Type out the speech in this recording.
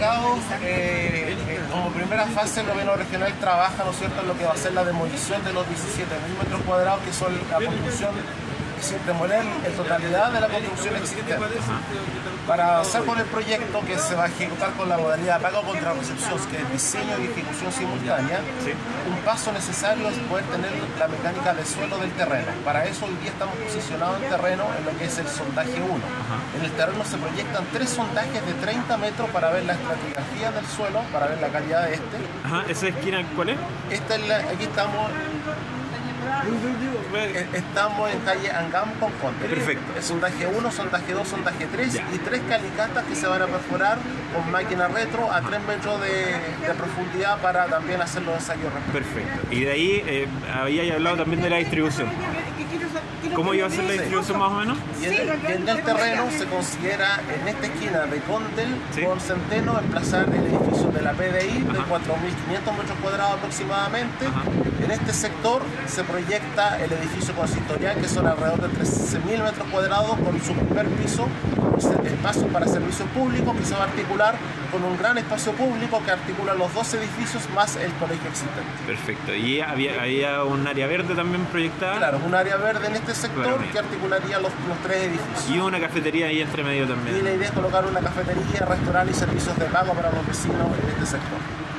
eh, eh, como primera fase, el gobierno regional trabaja, ¿no es cierto?, en lo que va a ser la demolición de los 17.000 metros cuadrados, que son la construcción demoler en totalidad de la construcción existente. Para avanzar con el proyecto que se va a ejecutar con la modalidad de pago contra recepción, que es diseño y ejecución simultánea, un paso necesario es poder tener la mecánica de suelo del terreno. Para eso hoy día estamos posicionados en terreno en lo que es el sondaje 1. En el terreno se proyectan tres sondajes de 30 metros para ver la estratigrafía del suelo, para ver la calidad de este. Ajá, ¿esa esquina cuál es? Esta es la, aquí estamos Estamos en calle Angam con Conte. Perfecto. Es sondaje 1, sondaje 2, sondaje 3 y tres calicatas que se van a perforar con máquina retro a 3 metros de, de profundidad para también hacer los ensayos Perfecto. Y de ahí eh, había hablado también de la distribución. ¿Cómo iba a ser la distribución más o menos? Y en, el, y en el terreno se considera en esta esquina de Condel Sí. por Centeno emplazar el edificio de la PDI de 4.500 metros cuadrados aproximadamente. Ajá. En este sector se proyecta el edificio consistorial que son alrededor de 13.000 metros cuadrados con su primer piso, espacio para servicios públicos que se va a articular con un gran espacio público que articula los dos edificios más el colegio existente. Perfecto. Y había, había un área verde también proyectada. Claro, un área verde en este sector que articularía los, los tres edificios. Y una cafetería ahí entre medio Y la también. idea es colocar una cafetería, restaurante y servicios de pago para los vecinos en este sector.